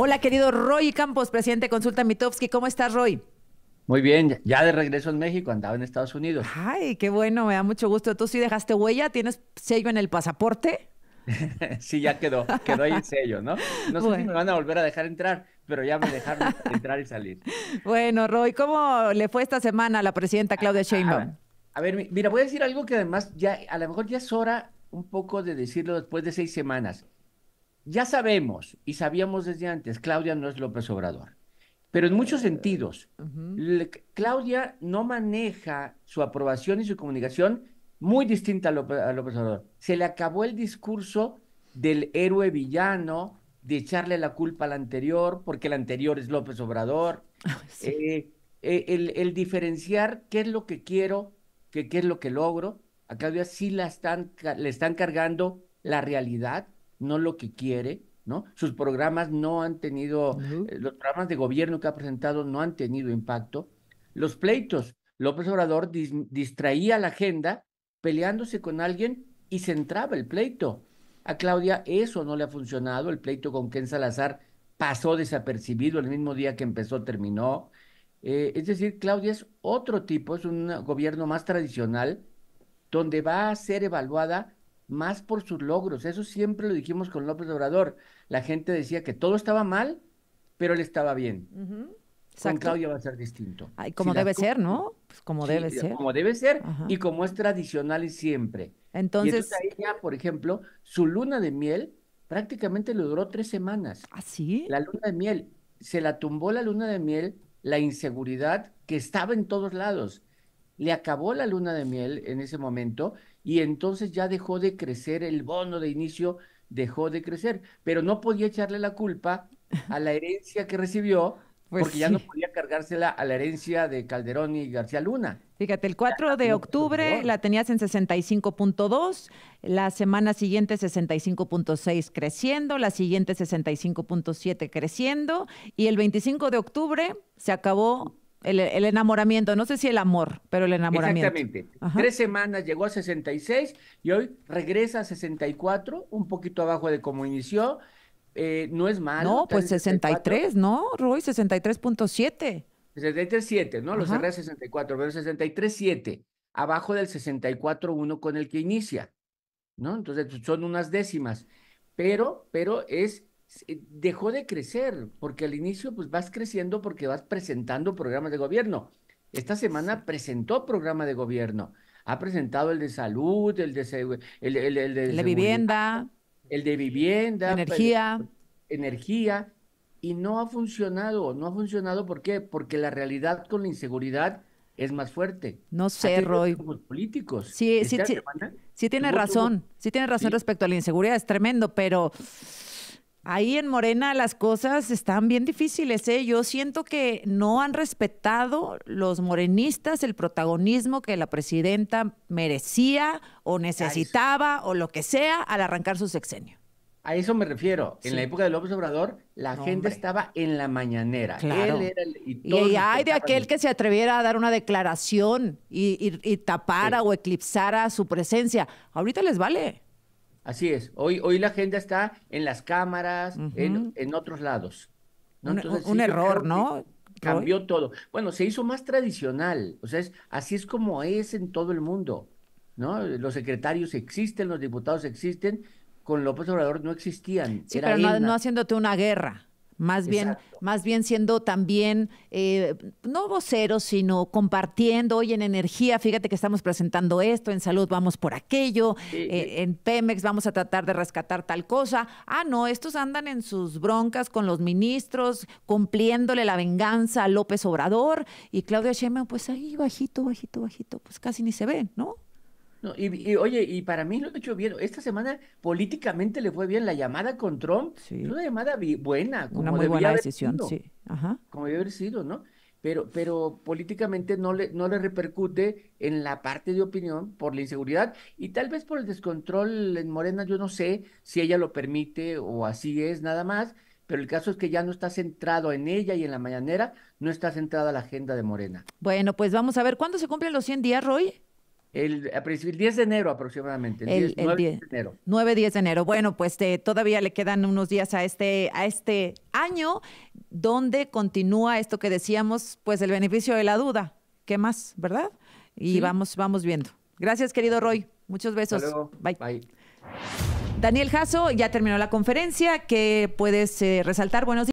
Hola, querido Roy Campos, presidente de Consulta Mitofsky. ¿Cómo estás, Roy? Muy bien, ya de regreso en México, andaba en Estados Unidos. Ay, qué bueno, me da mucho gusto. ¿Tú sí dejaste huella? ¿Tienes sello en el pasaporte? sí, ya quedó, quedó ahí el sello, ¿no? No sé si me van a volver a dejar entrar, pero ya me dejaron entrar y salir. Bueno, Roy, ¿cómo le fue esta semana a la presidenta Claudia Sheinbaum? A ver, mira, voy a decir algo que además ya, a lo mejor ya es hora un poco de decirlo después de seis semanas. Ya sabemos y sabíamos desde antes, Claudia no es López Obrador, pero en muchos sentidos, Claudia no maneja su aprobación y su comunicación muy distinta a López, Obrador. Se le acabó el discurso del héroe villano, de echarle la culpa al anterior, porque el anterior es López Obrador. Eh, eh, el, diferenciar qué es lo que quiero, qué, qué es lo que logro. A Claudia sí la están, le están cargando la realidad, no lo que quiere, ¿no? Sus programas no han tenido, eh, los programas de gobierno que ha presentado no han tenido impacto. Los pleitos, López Obrador distraía la agenda peleándose con alguien y centraba el pleito. A Claudia eso no le ha funcionado, el pleito con Ken Salazar pasó desapercibido el mismo día que empezó, terminó. Eh, es decir, Claudia es otro tipo, es un gobierno más tradicional, donde va a ser evaluada más por sus logros. Eso siempre lo dijimos con López Obrador. La gente decía que todo estaba mal, pero él estaba bien. Con Claudia va a ser distinto. Ay, como debe ser, ¿no? Pues como debe ser. Como debe ser y como es tradicional y siempre. Entonces, y ella, por ejemplo, su luna de miel prácticamente le duró tres semanas. ¿Ah, sí? La luna de miel, se la tumbó la luna de miel, la inseguridad que estaba en todos lados. Le acabó la luna de miel en ese momento y entonces ya dejó de crecer el bono de inicio, dejó de crecer, pero no podía echarle la culpa a la herencia que recibió pues porque ya no podía cargársela a la herencia de Calderón y García Luna. Fíjate, el 4 de octubre la tenías en 65.2, la semana siguiente 65.6 creciendo, la siguiente 65.7 creciendo y el 25 de octubre se acabó el, enamoramiento, no sé si el amor, pero el enamoramiento. Exactamente. Tres semanas llegó a 66 y hoy regresa a 64, un poquito abajo de cómo inició eh, no es malo. No, pues 63, ¿no, Roy? 63.7. 63.7, ¿no? Lo cerré a 64, pero 63.7, abajo del 64.1 con el que inicia, ¿no? Entonces son unas décimas, pero, pero es, dejó de crecer, porque al inicio pues vas creciendo porque vas presentando programas de gobierno. Esta semana presentó programa de gobierno, ha presentado el de salud, el de, el, el, de vivienda el de vivienda, energía. energía, y no ha funcionado. No ha funcionado, ¿por qué? Porque la realidad con la inseguridad es más fuerte. No sé, Roy. Políticos. Sí, sí, sí, sí, tiene razón. Sí tiene razón respecto a la inseguridad, es tremendo, pero Ahí en Morena las cosas están bien difíciles. ¿eh? Yo siento que no han respetado los morenistas el protagonismo que la presidenta merecía o necesitaba o lo que sea al arrancar su sexenio. A eso me refiero. En la época de López Obrador, la gente estaba en la mañanera. Él era y, hay de aquel que se atreviera a dar una declaración y, tapara o eclipsara su presencia. Ahorita les vale. Así es. Hoy, hoy la agenda está en las cámaras, en, en, otros lados. Un, error, ¿no? Cambió todo. Bueno, se hizo más tradicional. O sea, es, así es como es en todo el mundo. ¿no? Los secretarios existen, los diputados existen. Con López Obrador no existían. Sí, pero no haciéndote una guerra. Más bien, más bien siendo también, eh, no voceros, sino compartiendo, hoy en energía, fíjate que estamos presentando esto, en salud vamos por aquello, eh, en Pemex vamos a tratar de rescatar tal cosa. Ah, no, estos andan en sus broncas con los ministros, cumpliéndole la venganza a López Obrador, y Claudia Sheinbaum, pues ahí bajito, bajito, bajito, pues casi ni se ve, ¿no? No, y, oye, y para mí lo he hecho bien. Esta semana políticamente le fue bien la llamada con Trump. Sí. una llamada buena. Como una muy buena decisión, sí. Ajá. Como debe haber sido, ¿no? Pero, pero políticamente no le, no le repercute en la parte de opinión por la inseguridad y tal vez por el descontrol en Morena. Yo no sé si ella lo permite o así es nada más, pero el caso es que ya no está centrado en ella y en la mañanera, no está centrada la agenda de Morena. Bueno, pues vamos a ver, ¿cuándo se cumplen los 100 días, Roy? El, el 10 de enero aproximadamente. El, 10, 9, 10, de enero. 9, 10 de enero. Bueno, pues te, todavía le quedan unos días a este, a este año donde continúa esto que decíamos, pues el beneficio de la duda. ¿Qué más, verdad? Y ¿Sí? vamos, vamos viendo. Gracias, querido Roy. Muchos besos. Bye. Bye. Daniel Jasso, ya terminó la conferencia. ¿Qué puedes eh, resaltar? Buenos días.